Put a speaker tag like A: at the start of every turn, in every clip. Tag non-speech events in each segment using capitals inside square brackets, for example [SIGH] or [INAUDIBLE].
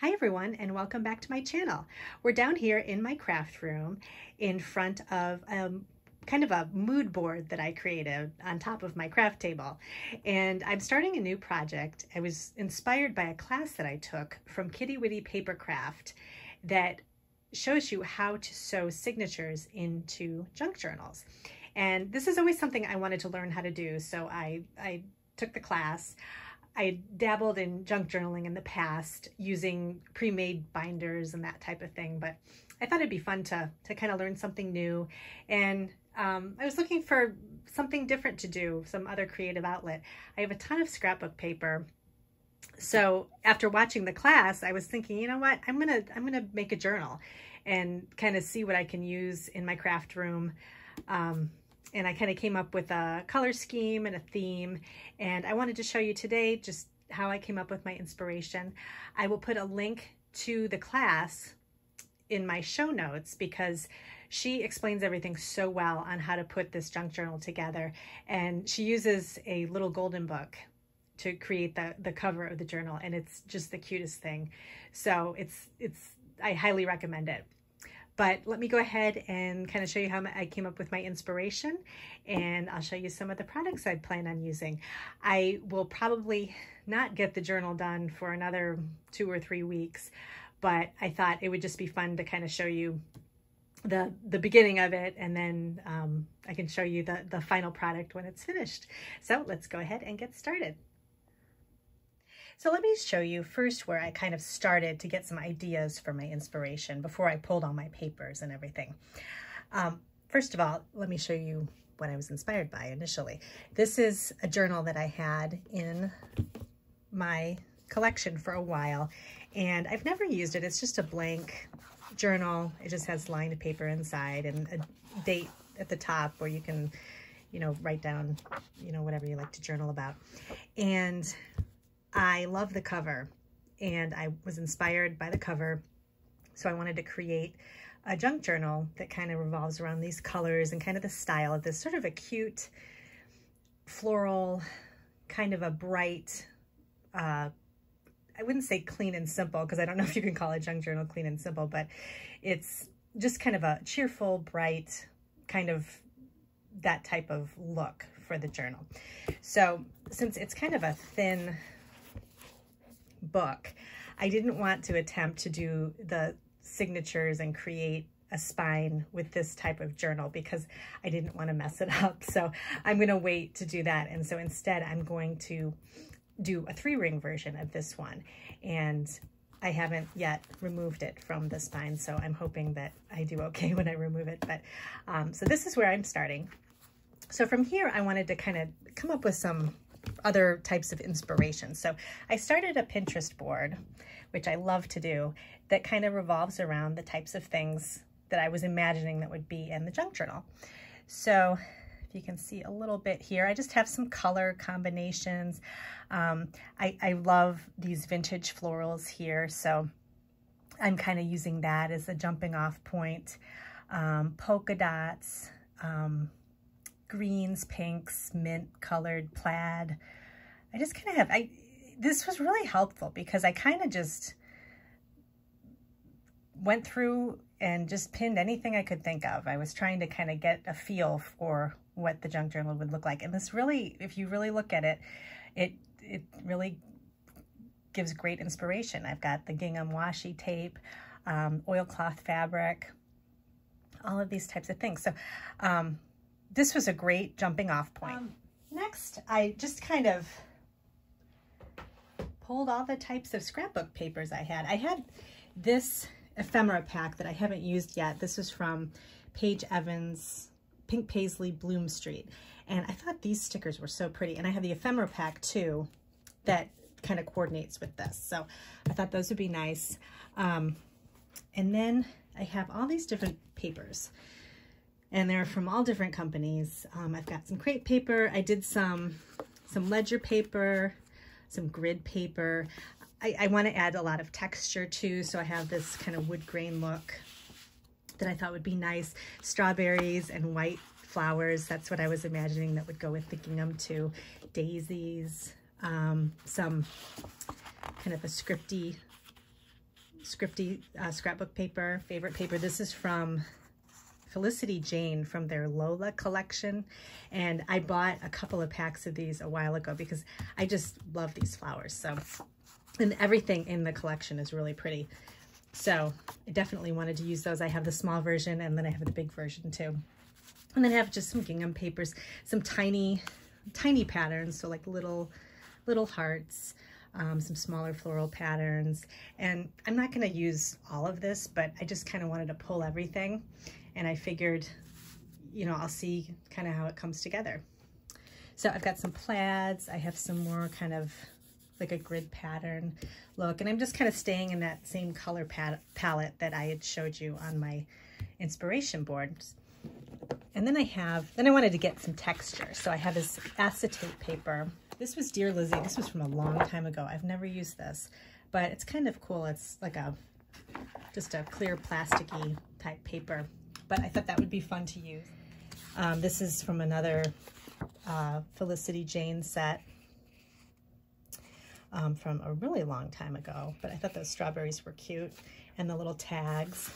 A: Hi everyone and welcome back to my channel. We're down here in my craft room in front of um, kind of a mood board that I created on top of my craft table. And I'm starting a new project. I was inspired by a class that I took from Kitty Witty Paper Craft that shows you how to sew signatures into junk journals. And this is always something I wanted to learn how to do. So I, I took the class. I dabbled in junk journaling in the past using pre-made binders and that type of thing, but I thought it'd be fun to, to kind of learn something new. And um, I was looking for something different to do, some other creative outlet. I have a ton of scrapbook paper. So after watching the class, I was thinking, you know what, I'm gonna I'm gonna make a journal and kind of see what I can use in my craft room. Um, and I kind of came up with a color scheme and a theme. And I wanted to show you today just how I came up with my inspiration. I will put a link to the class in my show notes because she explains everything so well on how to put this junk journal together. And she uses a little golden book to create the, the cover of the journal. And it's just the cutest thing. So it's, it's, I highly recommend it. But let me go ahead and kind of show you how I came up with my inspiration and I'll show you some of the products I plan on using. I will probably not get the journal done for another two or three weeks, but I thought it would just be fun to kind of show you the the beginning of it and then um, I can show you the, the final product when it's finished. So let's go ahead and get started. So let me show you first where I kind of started to get some ideas for my inspiration before I pulled all my papers and everything. Um, first of all, let me show you what I was inspired by initially. This is a journal that I had in my collection for a while and I've never used it. It's just a blank journal. It just has lined paper inside and a date at the top where you can, you know, write down, you know, whatever you like to journal about. And I love the cover and I was inspired by the cover. So I wanted to create a junk journal that kind of revolves around these colors and kind of the style of this sort of a cute floral, kind of a bright, uh, I wouldn't say clean and simple because I don't [LAUGHS] know if you can call a junk journal clean and simple, but it's just kind of a cheerful, bright, kind of that type of look for the journal. So since it's kind of a thin book, I didn't want to attempt to do the signatures and create a spine with this type of journal because I didn't want to mess it [LAUGHS] up. So I'm going to wait to do that. And so instead I'm going to do a three ring version of this one. And I haven't yet removed it from the spine. So I'm hoping that I do okay [LAUGHS] when I remove it. But um, so this is where I'm starting. So from here, I wanted to kind of come up with some other types of inspiration. So I started a Pinterest board, which I love to do, that kind of revolves around the types of things that I was imagining that would be in the junk journal. So if you can see a little bit here, I just have some color combinations. Um, I, I love these vintage florals here, so I'm kind of using that as a jumping off point. Um, polka dots, um, greens, pinks, mint colored plaid. I just kind of have, I, this was really helpful because I kind of just went through and just pinned anything I could think of. I was trying to kind of get a feel for what the junk journal would look like. And this really, if you really look at it, it, it really gives great inspiration. I've got the gingham washi tape, um, oilcloth fabric, all of these types of things. So um, this was a great jumping off point. Um, next, I just kind of pulled all the types of scrapbook papers I had. I had this ephemera pack that I haven't used yet. This is from Paige Evans, Pink Paislee, Bloom Street. And I thought these stickers were so pretty. And I have the ephemera pack too that kind of coordinates with this. So I thought those would be nice. Um, and then I have all these different papers and they're from all different companies. Um, I've got some crepe paper. I did some, some ledger paper, some grid paper. I, I want to add a lot of texture too, so I have this kind of wood grain look that I thought would be nice. Strawberries and white flowers, that's what I was imagining that would go with the gingham too. Daisies, um, some kind of a scripty scripty uh, scrapbook paper, favorite paper. This is from Felicity Jane from their Lola collection. And I bought a couple of packs of these a while ago because I just love these flowers. So, and everything in the collection is really pretty. So I definitely wanted to use those. I have the small version and then I have the big version too. And then I have just some gingham papers, some tiny, tiny patterns. So like little, little hearts, um, some smaller floral patterns. And I'm not gonna use all of this, but I just kind of wanted to pull everything. And I figured, you know, I'll see kind of how it comes together. So I've got some plaids. I have some more kind of like a grid pattern look. And I'm just kind of staying in that same color palette that I had showed you on my inspiration board. And then I have, then I wanted to get some texture. So I have this acetate paper. This was Dear Lizzie. This was from a long time ago. I've never used this, but it's kind of cool. It's like a, just a clear plasticky type paper. But I thought that would be fun to use. Um, this is from another uh, Felicity Jane set um, from a really long time ago, but I thought those strawberries were cute and the little tags.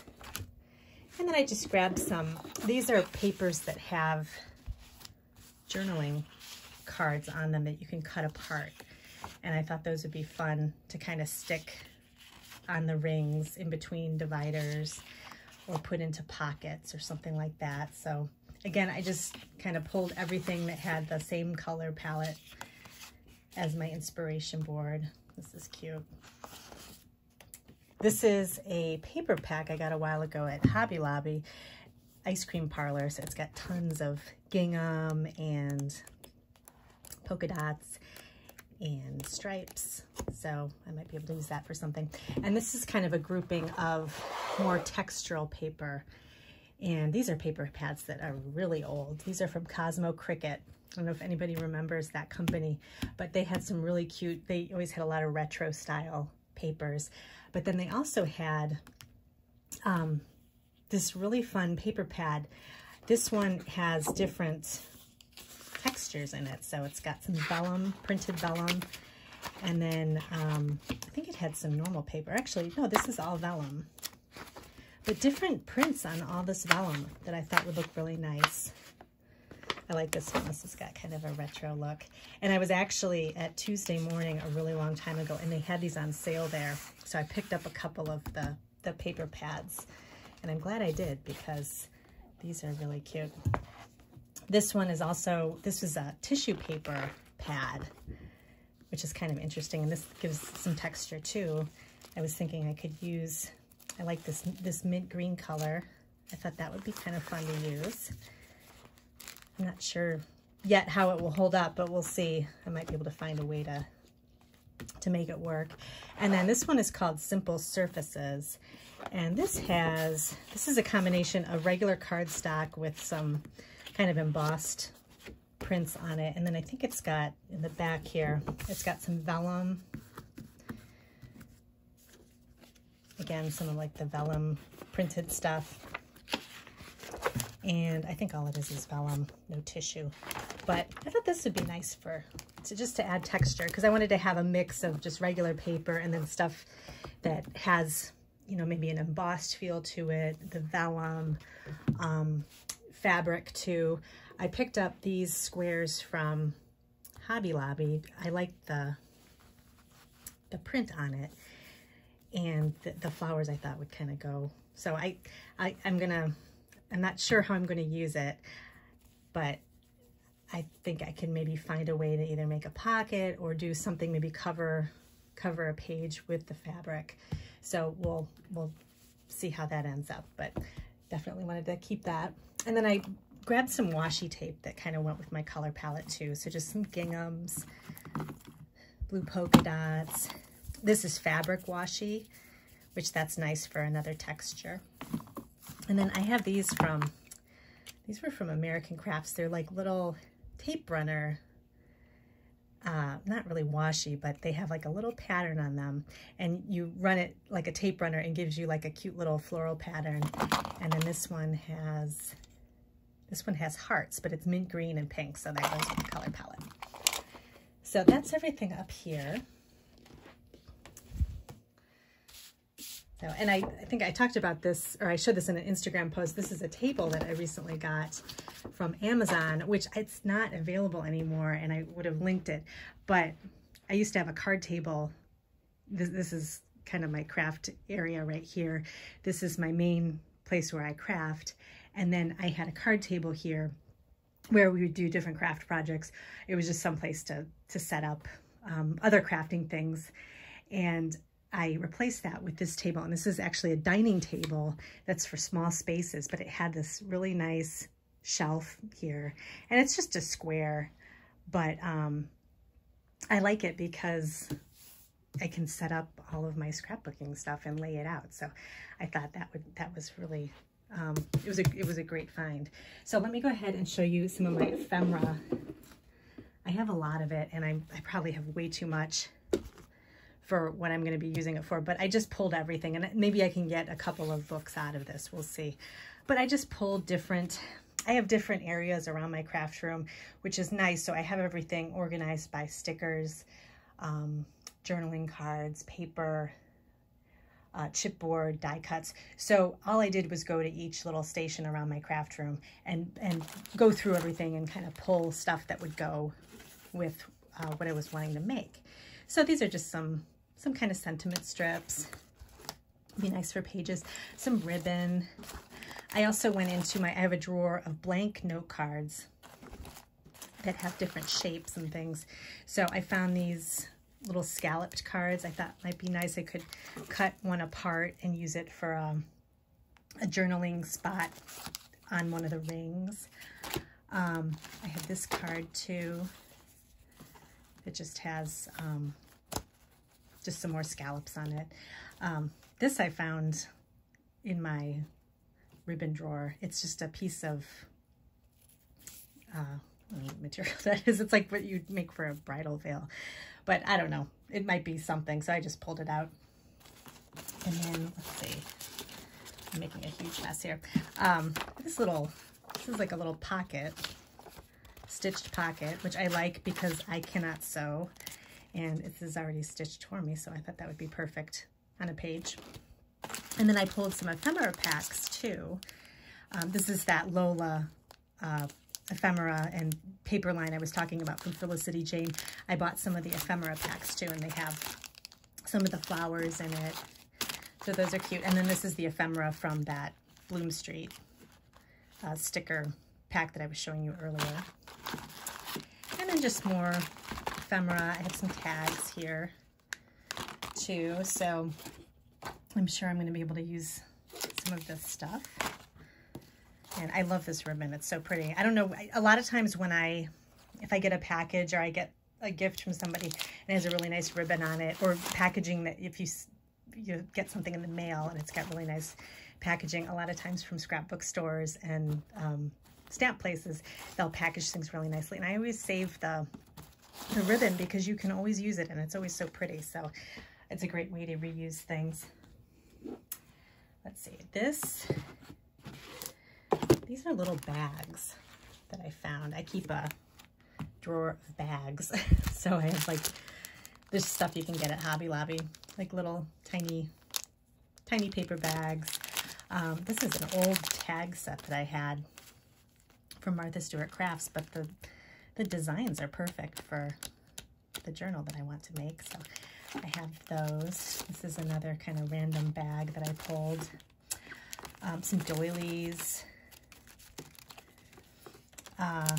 A: And then I just grabbed some, these are papers that have journaling cards on them that you can cut apart. And I thought those would be fun to kind of stick on the rings in between dividers or put into pockets or something like that. So again, I just kind of pulled everything that had the same color palette as my inspiration board. This is cute. This is a paper pack I got a while ago at Hobby Lobby ice cream parlor. So it's got tons of gingham and polka dots and stripes. So I might be able to use that for something. And this is kind of a grouping of more textural paper. And these are paper pads that are really old. These are from Cosmo Cricket. I don't know if anybody remembers that company, but they had some really cute, they always had a lot of retro style papers. But then they also had um, this really fun paper pad. This one has different textures in it. So it's got some vellum, printed vellum, and then um, I think it had some normal paper. Actually, no, this is all vellum. But different prints on all this vellum that I thought would look really nice. I like this one. This has got kind of a retro look. And I was actually at Tuesday morning a really long time ago, and they had these on sale there. So I picked up a couple of the, the paper pads. And I'm glad I did because these are really cute. This one is also, this is a tissue paper pad, which is kind of interesting. And this gives some texture too. I was thinking I could use, I like this, this mint green color. I thought that would be kind of fun to use. I'm not sure yet how it will hold up, but we'll see. I might be able to find a way to, to make it work. And then this one is called Simple Surfaces. And this has, this is a combination of regular cardstock with some kind of embossed prints on it. And then I think it's got, in the back here, it's got some vellum. Again, some of like the vellum printed stuff. And I think all it is is vellum, no tissue. But I thought this would be nice for, to just to add texture because I wanted to have a mix of just regular paper and then stuff that has, you know, maybe an embossed feel to it, the vellum, um, fabric too. I picked up these squares from Hobby Lobby. I like the, the print on it and the, the flowers I thought would kind of go. So I, I, I'm to I'm not sure how I'm to use it, but I think I can maybe find a way to either make a pocket or do something, maybe cover cover a page with the fabric. So we'll we'll see how that ends up, but definitely wanted to keep that. And then I grabbed some washi tape that kind of went with my color palette too. So just some ginghams, blue polka dots. This is fabric washi, which that's nice for another texture. And then I have these from, these were from American Crafts. They're like little tape runner, uh, not really washi, but they have like a little pattern on them. And you run it like a tape runner and gives you like a cute little floral pattern. And then this one has, this one has hearts, but it's mint green and pink. So that goes with the color palette. So that's everything up here. So, and I, I think I talked about this, or I showed this in an Instagram post. This is a table that I recently got from Amazon, which it's not available anymore, and I would have linked it. But I used to have a card table. This, this is kind of my craft area right here. This is my main place where I craft. And then I had a card table here where we would do different craft projects. It was just some place to, to set up um, other crafting things. And I replaced that with this table. And this is actually a dining table that's for small spaces, but it had this really nice shelf here. And it's just a square, but um, I like it because I can set up all of my scrapbooking stuff and lay it out. So I thought that would that was really um, it was a it was a great find. So let me go ahead and show you some of my ephemera. I have a lot of it, and I I probably have way too much for what I'm going to be using it for, but I just pulled everything and maybe I can get a couple of books out of this. We'll see. But I just pulled different, I have different areas around my craft room, which is nice. So I have everything organized by stickers, um, journaling cards, paper, uh, chipboard, die cuts. So all I did was go to each little station around my craft room and, and go through everything and kind of pull stuff that would go with uh, what I was wanting to make. So these are just some some kind of sentiment strips. Be nice for pages. Some ribbon. I also went into my, I have a drawer of blank note cards that have different shapes and things. So I found these little scalloped cards. I thought might be nice. I could cut one apart and use it for a, um, a journaling spot on one of the rings. Um, I have this card too. It just has um, just some more scallops on it. Um, this I found in my ribbon drawer. It's just a piece of uh, material [LAUGHS] that is. It's like what you'd make for a bridal veil. But I don't know. It might be something. So I just pulled it out. And then, let's see. I'm making a huge mess here. Um, this little, this is like a little pocket, stitched pocket, which I like because I cannot sew and this is already stitched for me, so I thought that would be perfect on a page. And then I pulled some ephemera packs too. Um, this is that Lola uh, ephemera and paper line I was talking about from Felicity Jane. I bought some of the ephemera packs too, and they have some of the flowers in it. So those are cute. And then this is the ephemera from that Bloom Street uh, sticker pack that I was showing you earlier. And then just more ephemera. I have some tags here too, so I'm sure I'm going to be able to use some of this stuff. And I love this ribbon. It's so pretty. I don't know, a lot of times when I, if I get a package or I get a gift from somebody and it has a really nice ribbon on it, or packaging that if you, you get something in the mail and it's got really nice packaging, a lot of times from scrapbook stores and um, stamp places, they'll package things really nicely. And I always save the the ribbon because you can always use it and it's always so pretty. So it's a great way to reuse things. Let's see, this, these are little bags that I found. I keep a drawer of bags. [LAUGHS] so I have like this stuff you can get at Hobby Lobby, like little tiny, tiny paper bags. Um, this is an old tag set that I had from Martha Stewart Crafts, but the the designs are perfect for the journal that I want to make. So I have those. This is another kind of random bag that I pulled. Um, some doilies. Uh,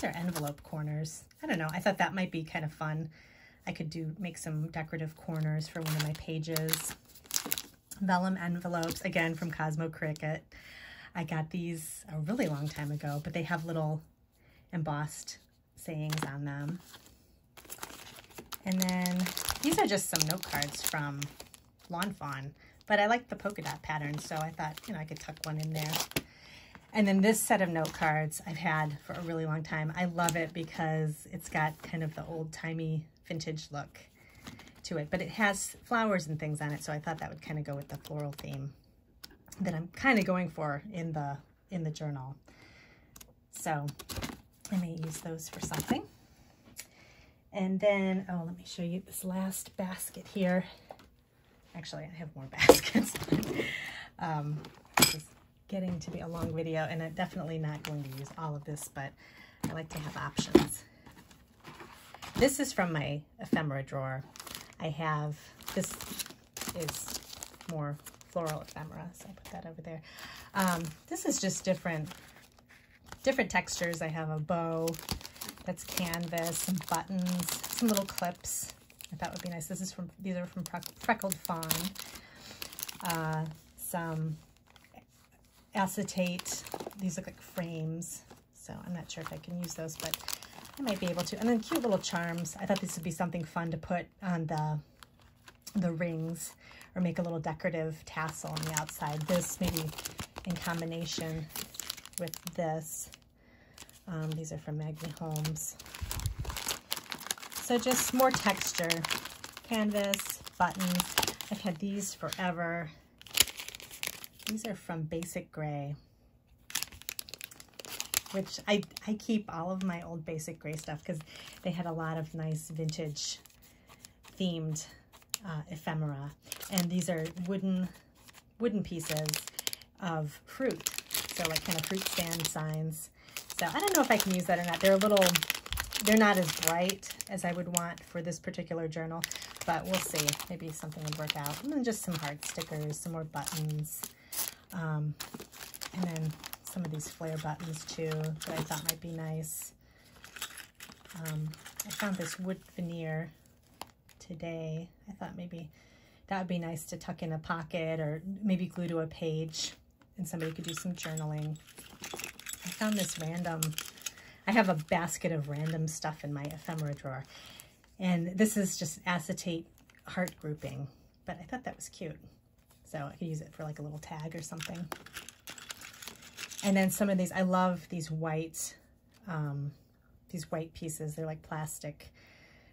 A: These are envelope corners. I don't know. I thought that might be kind of fun. I could do make some decorative corners for one of my pages. Vellum envelopes, again, from Cosmo Cricket. I got these a really long time ago, but they have little embossed sayings on them. And then these are just some note cards from Lawn Fawn, but I like the polka dot pattern, so I thought, you know, I could tuck one in there. And then this set of note cards I've had for a really long time. I love it because it's got kind of the old-timey vintage look to it, but it has flowers and things on it, so I thought that would kind of go with the floral theme that I'm kind of going for in the in the journal. So I may use those for something. And then, oh, let me show you this last basket here. Actually, I have more [LAUGHS] baskets. um, this is getting to be a long video and I'm definitely not going to use all of this, but I like to have options. This is from my ephemera drawer. I have, this is more floral ephemera, so I put that over there. Um, this is just different, different textures. I have a bow that's canvas, some buttons, some little clips. I thought would be nice. This is from, these are from Freckled Fawn. Uh, some acetate. These look like frames, so I'm not sure if I can use those, but I might be able to. And then cute little charms. I thought this would be something fun to put on the the rings or make a little decorative tassel on the outside. This maybe in combination with this. Um, these are from Maggie Holmes. So just more texture. Canvas, buttons. I've had these forever. These are from BasicGrey, which I, I keep all of my old BasicGrey stuff because they had a lot of nice vintage themed uh, ephemera. And these are wooden, wooden pieces of fruit. So like kind of fruit stand signs. So I don't know if I can use that or not. They're a little, they're not as bright as I would want for this particular journal, but we'll see. Maybe something would work out. And then just some heart stickers, some more buttons. Um, and then some of these flare buttons too that I thought might be nice. Um, I found this wood veneer today. I thought maybe that would be nice to tuck in a pocket or maybe glue to a page and somebody could do some journaling. I found this random, I have a basket of random stuff in my ephemera drawer. And this is just acetate heart grouping, but I thought that was cute. So I could use it for like a little tag or something. And then some of these, I love these white, um, these white pieces. They're like plastic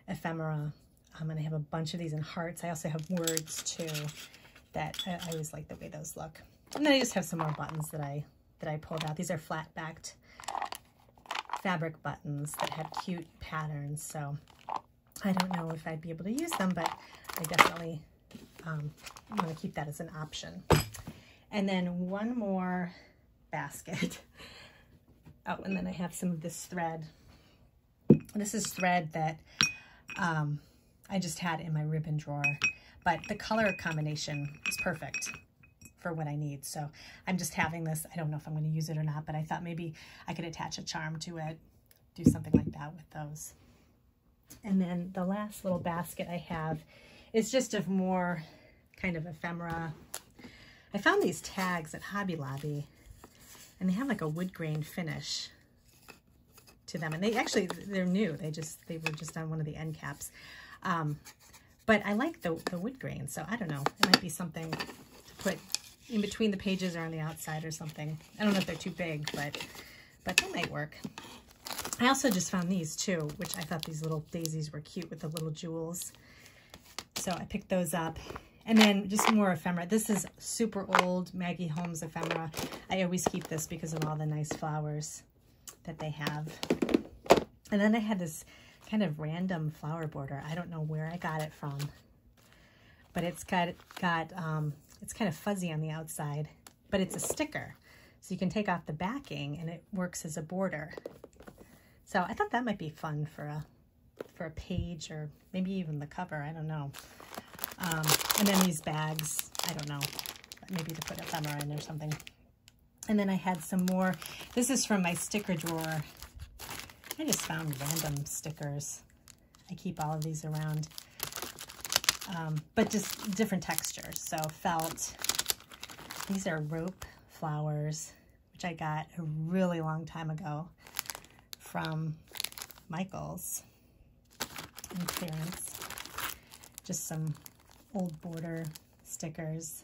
A: ephemera. Um, and I have a bunch of these in hearts. I also have words too that I, I always like the way those look. And then I just have some more buttons that I that I pulled out. These are flat backed fabric buttons that have cute patterns. So I don't know if I'd be able to use them, but I definitely um, I'm to keep that as an option. And then one more basket. [LAUGHS] Oh, and then I have some of this thread. This is thread that um, I just had in my ribbon drawer, but the color combination is perfect for what I need. So I'm just having this. I don't know if I'm going to use it or not, but I thought maybe I could attach a charm to it, do something like that with those. And then the last little basket I have is just of more kind of ephemera. I found these tags at Hobby Lobby and they have like a wood grain finish to them. And they actually, they're new. They just, they were just on one of the end caps. Um, but I like the, the wood grain. So I don't know. It might be something to put in between the pages or on the outside or something. I don't know if they're too big, but, but they might work. I also just found these too, which I thought these little daisies were cute with the little jewels. So I picked those up. And then just more ephemera. This is super old Maggie Holmes ephemera. I always keep this because of all the nice flowers that they have. And then I had this kind of random flower border. I don't know where I got it from, but it's got, got um, it's kind of fuzzy on the outside, but it's a sticker. So you can take off the backing and it works as a border. So I thought that might be fun for a for a page or maybe even the cover. I don't know. Um, and then these bags, I don't know, maybe to put ephemera in or something. And then I had some more. This is from my sticker drawer. I just found random stickers. I keep all of these around. Um, but just different textures. So felt. These are rope flowers, which I got a really long time ago from Michaels in clearance. Just some old border stickers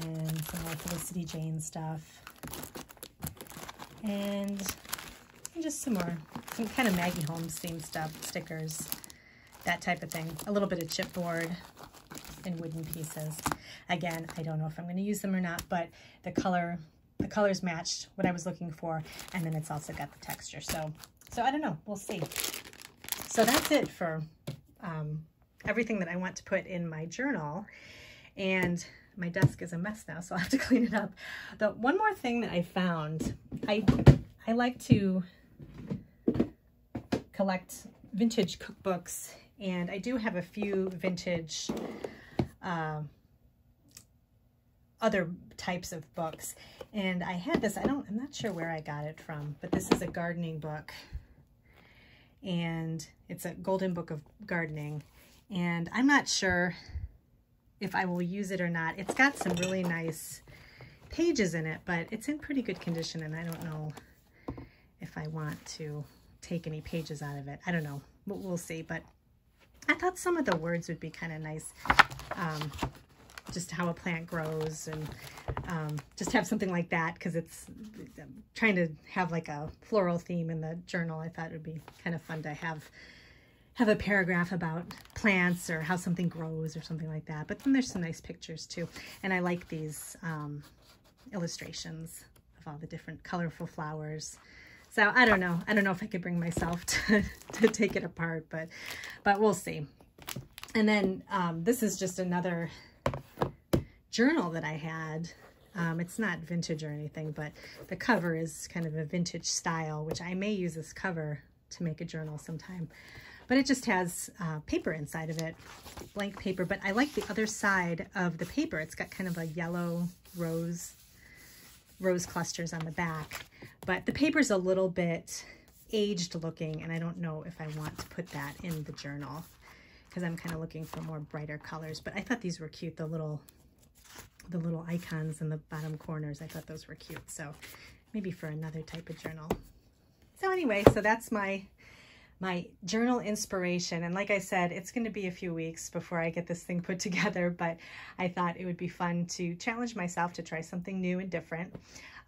A: and some more Felicity Jane stuff. And, just some more, some kind of Maggie Holmes themed stuff, stickers, that type of thing. A little bit of chipboard and wooden pieces. Again, I don't know if I'm going to use them or not, but the color, the colors matched what I was looking for, and then it's also got the texture. So, so I don't know. We'll see. So that's it for um, everything that I want to put in my journal. And my desk is a mess now, so I'll have to [LAUGHS] clean it up. The one more thing that I found, I, I like to collect vintage cookbooks and I do have a few vintage uh, other types of books. And I had this, I don't, I'm not sure where I got it from, but this is a gardening book. And it's a golden book of gardening. And I'm not sure if I will use it or not. It's got some really nice pages in it, but it's in pretty good condition. And I don't know if I want to take any pages out of it. I don't know. We'll, we'll see. But I thought some of the words would be kind of nice. Um, just how a plant grows and um, just have something like that because it's trying to have like a floral theme in the journal. I thought it would be kind of fun to have have a paragraph about plants or how something grows or something like that. But then there's some nice pictures too. And I like these um, illustrations of all the different colorful flowers. So I don't know. I don't know if I could bring myself to, [LAUGHS] to take it apart, but, but we'll see. And then um, this is just another journal that I had. Um, it's not vintage or anything, but the cover is kind of a vintage style, which I may use this cover to make a journal sometime. But it just has uh, paper inside of it, blank paper. But I like the other side of the paper. It's got kind of a yellow rose, rose clusters on the back. But the paper's a little bit aged looking, and I don't know if I want to put that in the journal because I'm kind of looking for more brighter colors. But I thought these were cute, the little the little icons in the bottom corners. I thought those were cute. So maybe for another type of journal. So anyway, so that's my my journal inspiration. And like I said, it's going to be a few weeks before I get this thing put [LAUGHS] together, but I thought it would be fun to challenge myself to try something new and different.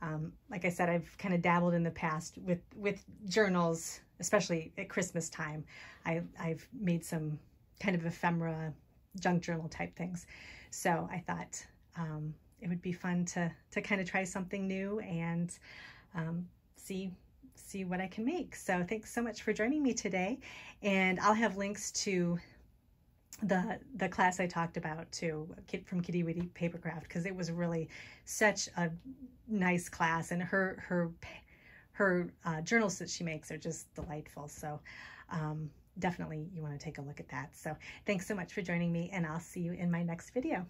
A: Um, like I said, I've kind of dabbled in the past with, with journals, especially at Christmas time. I, I've made some kind of ephemera junk journal type things. So I thought um, it would be fun to, to kind of try something new and um, see see what I can make. So thanks so much for joining me today. And I'll have links to the the class I talked about too, from Kitty Witty Papercraft, because it was really such a nice class, and her her her uh, journals that she makes are just delightful. So um, definitely you want to take a look at that. So thanks so much for joining me, and I'll see you in my next video.